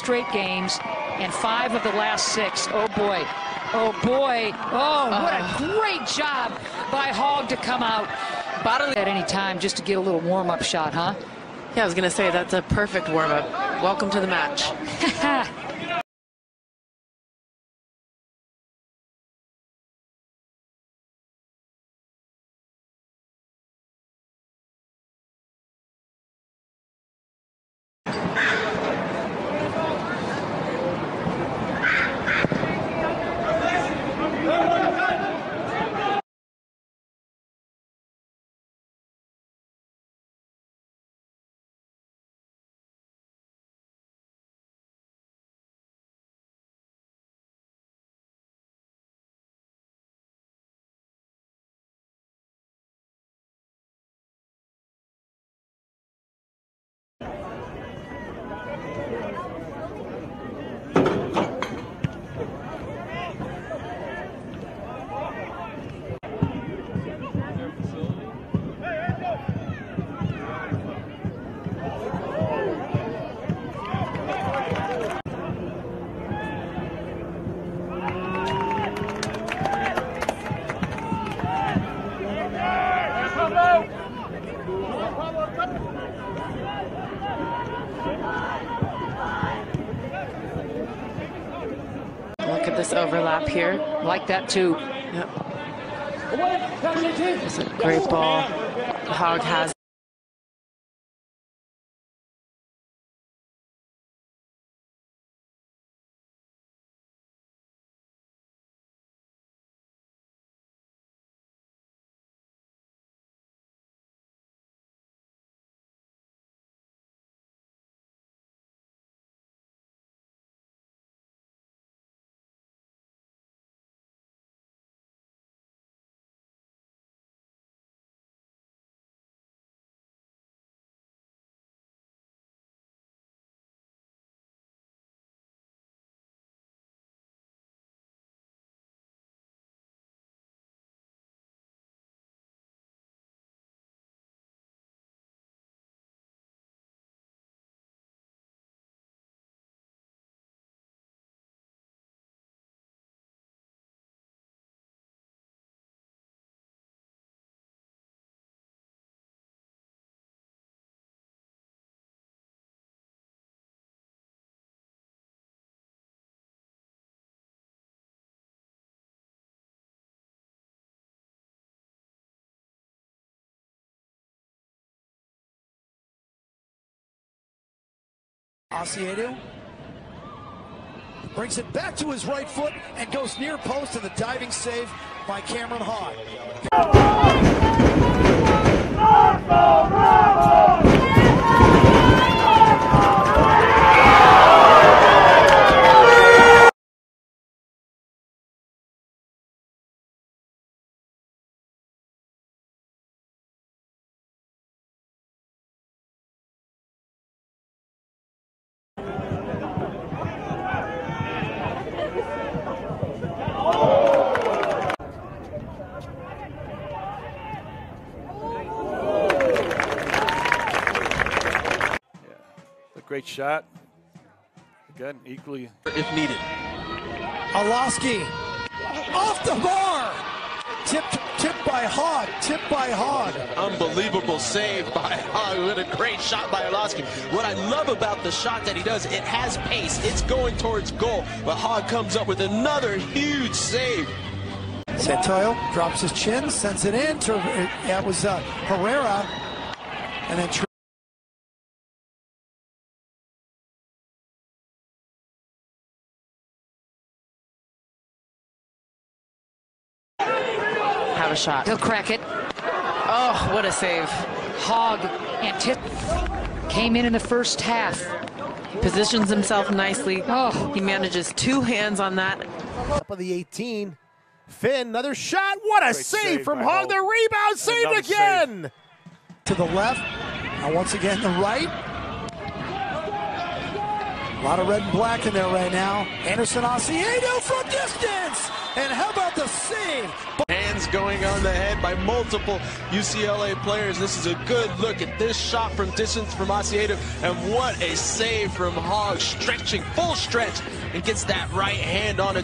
straight games and five of the last six. Oh boy. Oh boy. Oh, what a uh-huh. great job by Hogg to come out Bottom. at any time just to get a little warm-up shot, huh? Yeah, I was going to say that's a perfect warm up. Welcome to the match. Look at this overlap here. like that too. Yep. It's a great ball. Hogg has. Asiedu brings it back to his right foot and goes near post and the diving save by Cameron Hogg. Great shot. Again, equally. if needed. Orlowski off the bar. Tipped, tipped by Hogg. Tipped by Hogg. Unbelievable save by Hogg. What a great shot by Orlowski. What I love about the shot that he does, it has pace. It's going towards goal. But Hogg comes up with another huge save. Santoyo drops his chin, sends it in. To, that was uh, Herrera. And then Have a shot. He'll crack it. Oh, what a save. Hogg and Tip came in in the first half. Positions himself nicely. Oh. He manages two hands on that. Up of the 18. Finn, another shot. What a Great save, save from by Hogg. Hogg. The rebound saved Another save. again. to the left. Now once again the right. A lot of red and black in there right now. Anderson Asiedu from distance. And how about the save? Going on the head by multiple UCLA players. This is a good look at this shot from distance from Asiedu. And what a save from Hogg, stretching, full stretch, and gets that right hand on it.